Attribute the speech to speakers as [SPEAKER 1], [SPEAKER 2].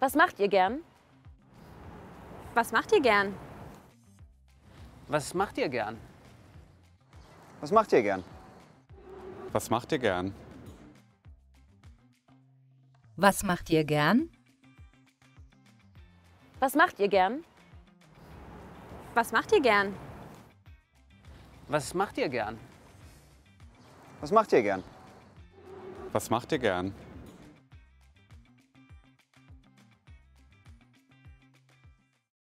[SPEAKER 1] Was macht ihr gern?
[SPEAKER 2] Was macht ihr gern?
[SPEAKER 3] Was macht ihr gern?
[SPEAKER 4] Was macht ihr gern?
[SPEAKER 5] Was macht ihr gern?
[SPEAKER 6] Was macht ihr gern?
[SPEAKER 1] Was macht ihr gern?
[SPEAKER 2] Was macht ihr gern?
[SPEAKER 3] Was macht ihr gern?
[SPEAKER 4] Was macht ihr gern?
[SPEAKER 5] Was macht ihr gern?